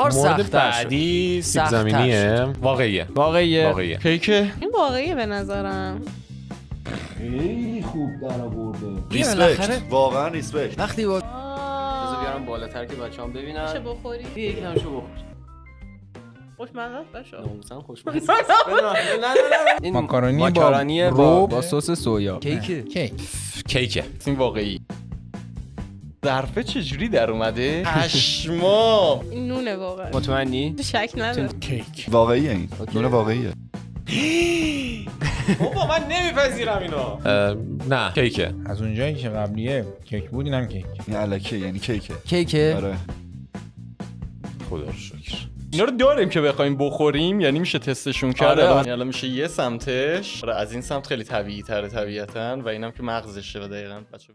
کار مورد سخت بعدی سیب زمینیه. واقعیه. واقعیه. واقعیه. کیکه این واقعیه به نظرم. خیلی خوب در آورده. respect واقعا respect وقتی با بذار بیارم بالاتر که بچه‌ام چه ببینن بخوری. یکی همشو بخور. خوشمزه است بچه ناموسم خوشمزه. نه نه نه این ماکارونی با ماکارونی با رو با سس سویا. کیکه. کیک کیکه. این واقعی. ظرفه چجوری در اومده؟ پشما. این نونه واقعا. مطمئنی؟ شک ندارم. کیک. واقعیه این. نون واقعیه. بابا من نمیپذیرم اینا اه، نه کیکه. از اونجایی که قبلیه کیک بود اینم کیک. این علکیه یعنی کیکه. کیکه. آره. خدا رو شکر. اینا رو داریم که بخوایم بخوریم یعنی میشه تستشون کرد. آره. الان الان میشه یه سمتش. آره از این سمت خیلی طبیعی تره طبیعتا و اینم که مغزشه و دقیقا. بچه